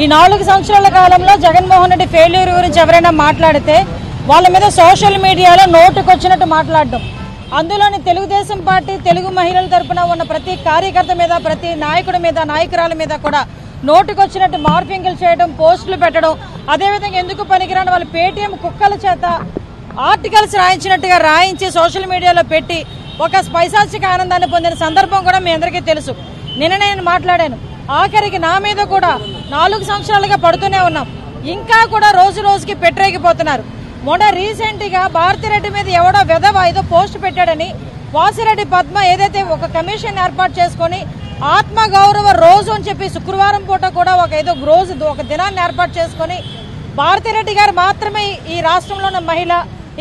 ఈ నాలుగు సంవత్సరాల కాలంలో జగన్మోహన్ రెడ్డి ఫెయిల్యూర్ గురించి ఎవరైనా మాట్లాడితే వాళ్ళ మీద సోషల్ మీడియాలో నోటుకొచ్చినట్టు మాట్లాడడం. అందులోని తెలుగుదేశం పార్టీ తెలుగు మహిళల తరపున ఉన్న ప్రతి కార్యకర్త మీద ప్రతి నాయకుడి మీద నాయకురాల మీద కూడా నోటుకొచ్చినట్టు మార్పింగ్లు చేయడం పోస్టులు పెట్టడం. అదేవిధంగా ఎందుకు పనికిరాని వాళ్ళ పేటీఎం కుక్కల చేత ఆర్టికల్స్ రాయించినట్టుగా రాయించి సోషల్ మీడియాలో పెట్టి ఒక పైశాచిక ఆనందాన్ని పొందిన సందర్భం కూడా మీ అందరికీ తెలుసు. నిన్న నేను మాట్లాడాను. ఆఖరికి నా మీద కూడా నాలుగు సంవత్సరాలుగా పడుతూనే ఉన్నాం. ఇంకా కూడా రోజు రోజుకి పెట్టరేగిపోతున్నారు. మొన్న రీసెంట్గా భారతిరెడ్డి మీద ఎవడో వెధవ ఏదో పోస్ట్ పెట్టాడని వాసిరెడ్డి పద్మ ఏదైతే ఒక కమిషన్ ఏర్పాటు చేసుకొని ఆత్మ గౌరవ రోజు అని చెప్పి శుక్రవారం పూట కూడా ఒక ఏదో రోజు ఒక దినాన్ని ఏర్పాటు చేసుకొని భారతిరెడ్డి గారు మాత్రమే ఈ రాష్ట్రంలో ఉన్న మహిళ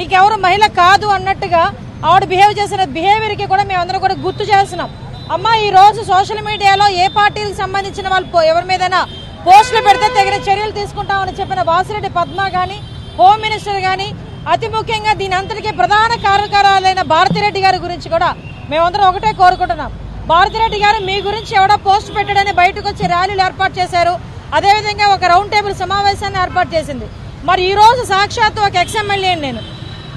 ఇంకెవరు మహిళ కాదు అన్నట్టుగా ఆవిడ బిహేవ్ చేసిన బిహేవియర్కి కూడా మేమందరం కూడా గుర్తు చేస్తున్నాం. అమ్మ ఈ రోజు సోషల్ మీడియాలో ఏ పార్టీకి సంబంధించిన వాళ్ళు ఎవరి మీదైనా పోస్టులు పెడితే తగిన చర్యలు తీసుకుంటామని చెప్పిన వాసిరెడ్డి పద్మ కానీ హోమ్ మినిస్టర్ కానీ అతి ముఖ్యంగా దీని అంతటికీ ప్రధాన కారకారాలైన భారతిరెడ్డి గారి గురించి కూడా మేమందరం ఒకటే కోరుకుంటున్నాం. భారతిరెడ్డి గారు మీ గురించి ఎవడో పోస్ట్ పెట్టడని బయటకు వచ్చి ర్యాలీలు ఏర్పాటు చేశారు. అదేవిధంగా ఒక రౌండ్ టేబుల్ సమావేశాన్ని ఏర్పాటు చేసింది. మరి ఈరోజు సాక్షాత్తు ఒక ఎక్స్ఎమ్మెల్యే నేను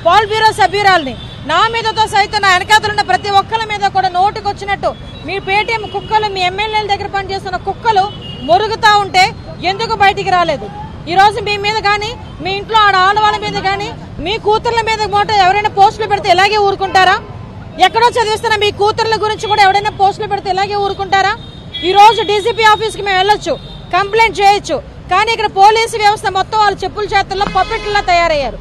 పాల్ బ్యూరో సభ్యురాల్ని నా మీదతో సైతం నా వెనకాతలున్న ప్రతి ఒక్కరి మీద కూడా నోటుకు వచ్చినట్టు మీ పేటీఎం కుక్కలు మీ ఎమ్మెల్యేల దగ్గర పనిచేస్తున్న కుక్కలు మురుగుతా ఉంటే ఎందుకు బయటికి రాలేదు? ఈ రోజు మీ మీద కానీ మీ ఇంట్లో ఆడ ఆడవాళ్ళ మీద కానీ మీ కూతుర్ల మీద మూట ఎవరైనా పోస్టులు పెడితే ఇలాగే ఊరుకుంటారా? ఎక్కడో చదివిస్తున్న మీ కూతుర్ల గురించి కూడా ఎవరైనా పోస్టులు పెడితే ఇలాగే ఊరుకుంటారా? ఈ రోజు డీసీపీ ఆఫీస్కి మేము వెళ్ళొచ్చు కంప్లైంట్ చేయొచ్చు కానీ ఇక్కడ పోలీసు వ్యవస్థ మొత్తం వాళ్ళ చెప్పుల చేతుల్లో పప్పెట్లా తయారయ్యారు.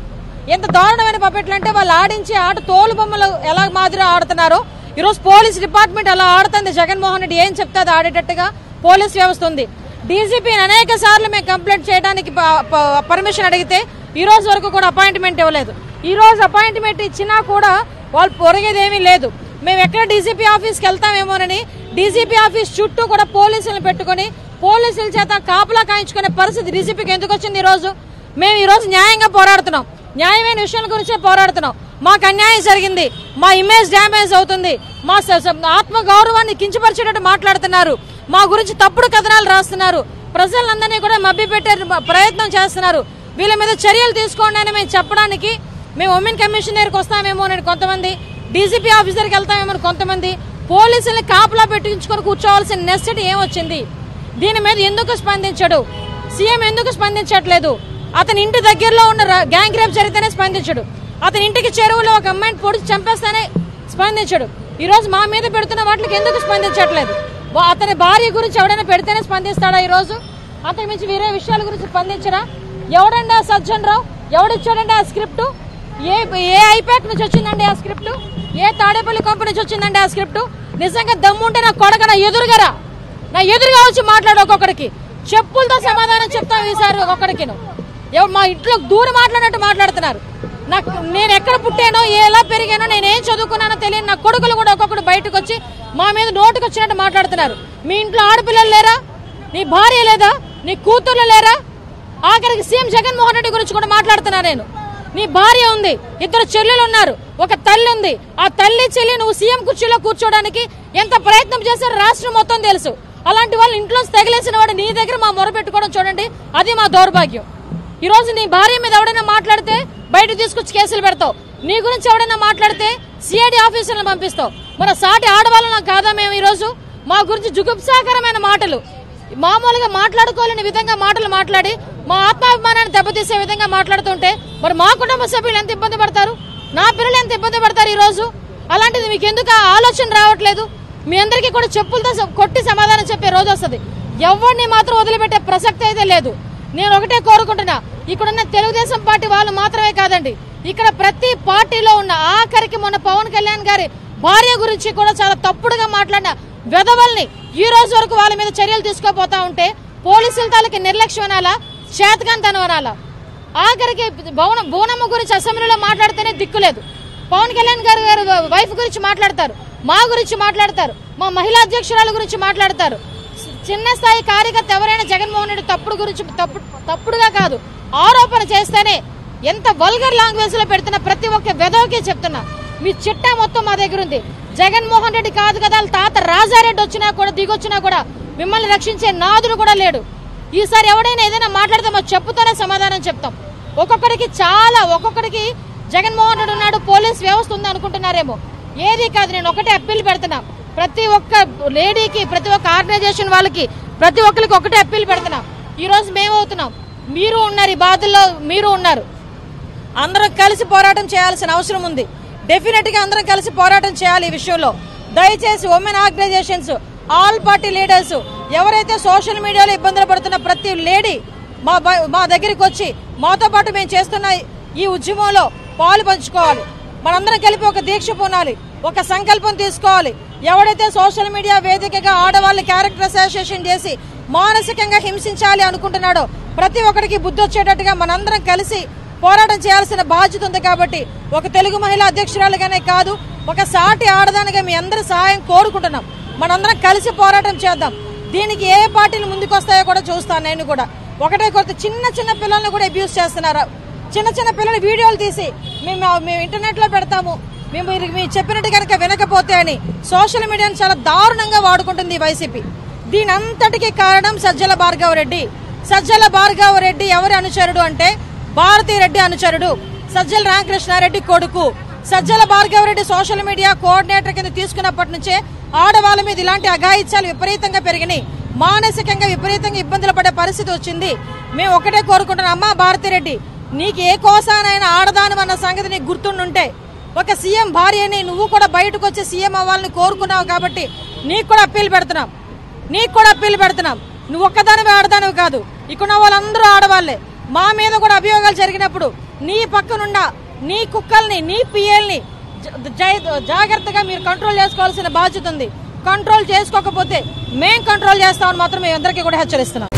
ఎంత దారుణమైన పపెట్లు అంటే వాళ్ళు ఆడించే ఆట తోలు బొమ్మలు ఎలా మాదిరి ఆడుతున్నారో. ఈరోజు పోలీస్ డిపార్ట్మెంట్ అలా ఆడుతుంది. జగన్మోహన్ రెడ్డి ఏం చెప్తే అది ఆడేటట్టుగా పోలీస్ వ్యవస్థ ఉంది. డీజీపీని అనేక సార్లు మేము కంప్లైంట్ చేయడానికి ప- ప- పర్మిషన్ అడిగితే ఈ రోజు వరకు కూడా అపాయింట్మెంట్ ఇవ్వలేదు. ఈ రోజు అపాయింట్మెంట్ ఇచ్చినా కూడా వాళ్ళు పొరగేదేమీ లేదు. మేము ఎక్కడ డీజీపీ ఆఫీస్కి వెళ్తామేమోనని డీజీపీ ఆఫీస్ చుట్టూ కూడా పోలీసులను పెట్టుకొని పోలీసుల చేత కాపులా కాయించుకునే పరిస్థితి డీజీపీకి ఎందుకు వచ్చింది ఈరోజు మేము ఈరోజు న్యాయంగా పోరాడుతున్నాం. న్యాయమైన విషయాల గురించే పోరాడుతున్నాం. మాకు అన్యాయం జరిగింది. మా ఇమేజ్ డ్యామేజ్ అవుతుంది. మా ఆత్మగౌరవాన్ని కించపరిచేటట్టు మాట్లాడుతున్నారు. మా గురించి తప్పుడు కథనాలు రాస్తున్నారు. ప్రజలందరినీ కూడా మభ్యపెట్టే ప్రయత్నం చేస్తున్నారు. వీళ్ళ మీద చర్యలు తీసుకోండి అని మేము చెప్పడానికి మేము ఉమెన్ కమిషన్ దగ్గరికి వస్తామేమో అని కొంతమంది డీజీపీ ఆఫీస్ దగ్గరికి వెళ్తామేమో అని కొంతమంది పోలీసుల్ని కాపులా పెట్టించుకొని కూర్చోవాల్సిన నెస్సిటీ ఏమొచ్చింది? దీని మీద ఎందుకు స్పందించడు? సీఎం ఎందుకు స్పందించట్లేదు? అతని ఇంటి దగ్గరలో ఉన్న గ్యాంగ్ రేప్ జరిగితేనే స్పందించడు. అతని ఇంటికి చెరువులో ఒక అమ్మాయిని పొడిచి చంపేస్తేనే స్పందించడు. ఈ రోజు మా మీద పెడుతున్న వాటికి ఎందుకు స్పందించట్లేదు? అతని భార్య గురించి ఎవడైనా పెడితేనే స్పందిస్తాడా ఈ రోజు? అతని మించి వేరే విషయాల గురించి స్పందించరా? ఎవడండి ఆ సజ్జన్ రావు? ఎవడిచ్చాడండి ఆ స్క్రిప్ట్? ఏ ఏ ఐపాక్ నుంచి వచ్చిందండి ఆ స్క్రిప్ట్? ఏ తాడేపల్లి కంపెనీ నుంచి వచ్చిందండి ఆ స్క్రిప్ట్? నిజంగా దమ్ముంటే నా కొడక నా ఎదురుగరా? నా ఎదురుగా వచ్చి మాట్లాడు ఒక్కొక్కడికి. చెప్పులతో సమాధానం చెప్తాం ఈసారి ఒక్కొక్కడికి నువ్వు మా ఇంట్లో దూరం మాట్లాడినట్టు మాట్లాడుతున్నారు. నాకు నేను ఎక్కడ పుట్టానో ఎలా పెరిగానో నేను ఏం చదువుకున్నానో తెలియని నా కొడుకులు కూడా ఒక్కొక్కడు బయటకు వచ్చి మా మీద నోటుకు వచ్చినట్టు మాట్లాడుతున్నారు. మీ ఇంట్లో ఆడపిల్లలు లేరా? నీ భార్య లేదా? నీ కూతుర్లు లేరా? ఆఖరికి సీఎం జగన్మోహన్ రెడ్డి గురించి కూడా మాట్లాడుతున్నా నేను. నీ భార్య ఉంది ఇద్దరు చెల్లెలు ఉన్నారు ఒక తల్లి ఉంది. ఆ తల్లి చెల్లి నువ్వు సీఎం కుర్చీలో కూర్చోడానికి ఎంత ప్రయత్నం చేశారో రాష్ట్రం మొత్తం తెలుసు. అలాంటి వాళ్ళు ఇంట్లో తగిలేసిన వాడు నీ దగ్గర మా మొర పెట్టుకోవడం చూడండి అది మా దౌర్భాగ్యం. ఈ రోజు నీ భార్య మీద ఎవడైనా మాట్లాడితే బయట తీసుకొచ్చి కేసులు పెడతావు. నీ గురించి ఎవడైనా మాట్లాడితే సిఐడి ఆఫీసర్లను పంపిస్తావు. మన సాటి ఆడవాళ్ళం కాదా మేము ఈరోజు? మా గురించి జుగుప్సాకరమైన మాటలు. మామూలుగా మాట్లాడుకోలేని విధంగా మాటలు మాట్లాడి మా ఆత్మాభిమానాన్ని దెబ్బతీసే విధంగా మాట్లాడుతుంటే మరి మా కుటుంబ సభ్యులు ఎంత ఇబ్బంది పడతారు? నా పిల్లలు ఎంత ఇబ్బంది పడతారు ఈరోజు? అలాంటిది మీకు ఎందుకు ఆ ఆలోచన రావట్లేదు? మీ అందరికీ కూడా చెప్పులతో కొట్టి సమాధానం చెప్పే రోజు వస్తుంది. ఎవరిని మాత్రం వదిలిపెట్టే ప్రసక్తి అయితే లేదు. నేను ఒకటే కోరుకుంటున్నా ఇక్కడున్న తెలుగుదేశం పార్టీ వాళ్ళు మాత్రమే కాదండి ఇక్కడ ప్రతి పార్టీలో ఉన్న ఆఖరికి మొన్న పవన్ కళ్యాణ్ గారి భార్య గురించి కూడా చాలా తప్పుడుగా మాట్లాడిన వెధవల్ని ఈ రోజు వరకు వాళ్ళ మీద చర్యలు తీసుకోపోతా ఉంటే పోలీసుల తాలకి నిర్లక్ష్యం అనాలా చేతకాంతనం అనాలా? ఆఖరికి భవన బోనమ్మ గురించి అసెంబ్లీలో మాట్లాడితేనే దిక్కులేదు పవన్ కళ్యాణ్ గారు గారు వైఫ్ గురించి మాట్లాడతారు మా గురించి మాట్లాడతారు మా మహిళా అధ్యక్షురాల గురించి మాట్లాడతారు. చిన్న స్థాయి కార్యకర్త ఎవరైనా జగన్మోహన్ రెడ్డి తప్పుడు గురించి తప్పుడు తప్పుడుగా కాదు ఆరోపణ చేస్తేనే ఎంత వల్గర్ లాంగ్వేజ్లో పెడుతున్న ప్రతి ఒక్క వెధవకి చెప్తున్నా. మీ చిట్టా మొత్తం మా దగ్గర ఉంది. జగన్మోహన్ రెడ్డి కాదు కదా తాత రాజారెడ్డి వచ్చినా కూడా దిగొచ్చినా కూడా మిమ్మల్ని రక్షించే నాదుడు కూడా లేడు. ఈసారి ఎవడైనా ఏదైనా మాట్లాడితే మా చెప్పుతోనే సమాధానం చెప్తాం. ఒక్కొక్కడికి చాలా ఒక్కొక్కడికి జగన్మోహన్ రెడ్డి ఉన్నాడు పోలీస్ వ్యవస్థ ఉంది అనుకుంటున్నారేమో. ఏది కాదు నేను ఒకటే అప్పీల్ పెడుతున్నా. ప్రతి ఒక్క లేడీకి ప్రతి ఒక్క ఆర్గనైజేషన్ వాళ్ళకి ప్రతి ఒక్కరికి ఒకటే అప్పీల్ పెడుతున్నాం. ఈరోజు మేమవుతున్నాం. మేము అవుతున్నాం మీరు ఉన్నారు ఈ బాధల్లో మీరు ఉన్నారు. అందరం కలిసి పోరాటం చేయాల్సిన అవసరం ఉంది. డెఫినెట్గా అందరం కలిసి పోరాటం చేయాలి ఈ విషయంలో. దయచేసి women organisations all party leaders ఎవరైతే సోషల్ మీడియాలో ఇబ్బందులు పడుతున్న ప్రతి లేడీ మా బ- మా దగ్గరికి వచ్చి మాతో పాటు మేము చేస్తున్న ఈ ఉద్యమంలో పాలు పంచుకోవాలి. మనందరం కలిపి ఒక దీక్ష పొనాలి ఒక సంకల్పం తీసుకోవాలి. ఎవడైతే సోషల్ మీడియా వేదికగా ఆడవాళ్ళు క్యారెక్టర్ అసోసియేషన్ చేసి మానసికంగా హింసించాలి అనుకుంటున్నాడో ప్రతి ఒక్కరికి బుద్ధి వచ్చేటట్టుగా మనందరం కలిసి పోరాటం చేయాల్సిన బాధ్యత ఉంది కాబట్టి ఒక తెలుగు మహిళా అధ్యక్షురాలుగానే కాదు ఒక సాటి ఆడదానిగా మీ అందరి సహాయం కోరుకుంటున్నాం. మనందరం కలిసి పోరాటం చేద్దాం. దీనికి ఏ పార్టీలు ముందుకొస్తాయో కూడా చూస్తాను నేను కూడా. ఒకటే కొత్త చిన్న చిన్న పిల్లల్ని కూడా అబ్యూస్ చేస్తున్నారు. చిన్న చిన్న పిల్లల వీడియోలు తీసి మేము మేము ఇంటర్నెట్లో పెడతాము. మేము మీరు మీరు చెప్పినట్టు కనుక వినకపోతే అని సోషల్ మీడియాను చాలా దారుణంగా వాడుకుంటుంది వైసీపీ. దీని అంతటికి కారణం సజ్జల భార్గవ రెడ్డి. సజ్జల భార్గవ రెడ్డి ఎవరి అనుచరుడు అంటే భారతీ రెడ్డి అనుచరుడు. సజ్జల రామకృష్ణారెడ్డి కొడుకు. Sajjala Bhargava Reddy social media coordinator కింద తీసుకున్నప్పటి నుంచే ఆడవాళ్ళ మీద ఇలాంటి అఘాయిత్యాలు విపరీతంగా పెరిగినాయి. మానసికంగా విపరీతంగా ఇబ్బందులు పడే పరిస్థితి వచ్చింది. మేము ఒకటే కోరుకుంటున్నాం అమ్మా భారతిరెడ్డి నీకు ఏ కోసానైనా ఆడదానం అన్న సంగతి నీకు గుర్తుండుంటే ఒక సీఎం భార్యని నువ్వు కూడా బయటకు వచ్చి సీఎం అవ్వాలని కోరుకున్నావు కాబట్టి నీకు కూడా అప్పీల్ పెడుతున్నాం. నీకు కూడా అప్పీల్ పెడుతున్నాం. నువ్వు ఒక్కదానివి ఆడదానివి కాదు. ఇక్కడ వాళ్ళందరూ ఆడవాళ్ళే మా మీద కూడా అభియోగాలు జరిగినప్పుడు నీ పక్కనుండా నీ కుక్కల్ని నీ పిఎల్ని జాగ్రత్తగా మీరు కంట్రోల్ చేసుకోవాల్సిన బాధ్యత ఉంది. కంట్రోల్ చేసుకోకపోతే మేం కంట్రోల్ చేస్తామని మాత్రం మేము అందరికీ కూడా హెచ్చరిస్తున్నాం.